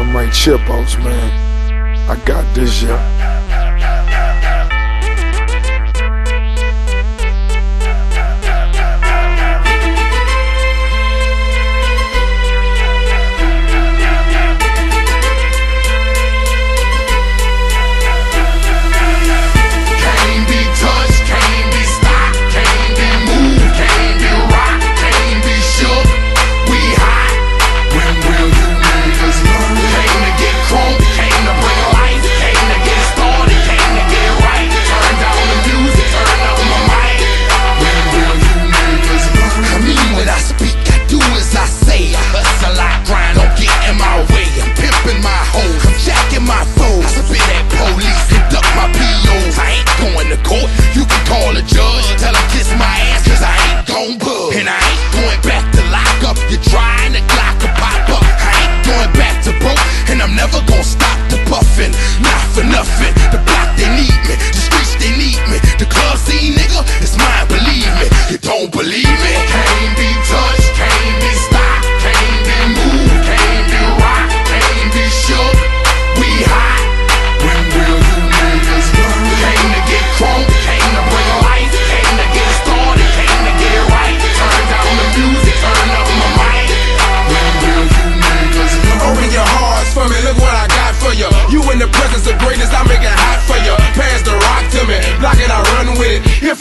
I'm right Chipos, man. I got this, yeah.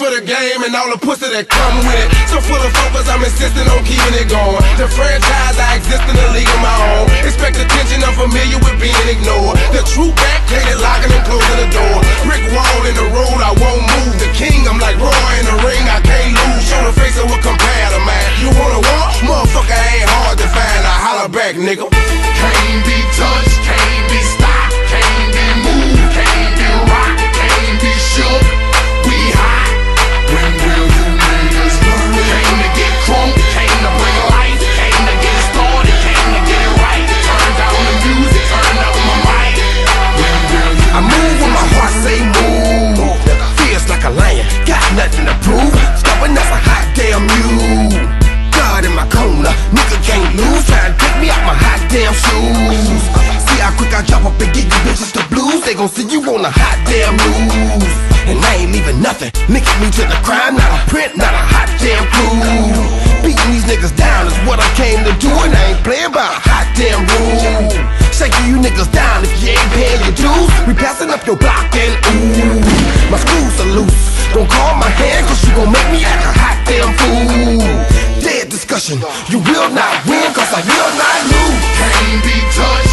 For the game and all the pussy that come with it. So full of focus, I'm insisting on keeping it going. The franchise, I exist in a league of my own. Expect attention, I'm familiar with being ignored. The true back, hated locking and closing the door. Brick wall in the road, I won't move. The king, I'm like Roy in the ring, I can't lose. Show the face of what compare man. You wanna war? Motherfucker ain't hard to find. I holler back, nigga. Damn shoes. See how quick I drop up and give you bitches the blues. They gon' see you on a hot damn news. And I ain't leaving nothing. Linking me to the crime, not a print, not a hot damn clue. Beating these niggas down is what I came to do, and I ain't playing by a hot damn rule. Shaking you niggas down if you ain't paying your dues. We passing up your block You will not win, cause I will not lose. can't be touched,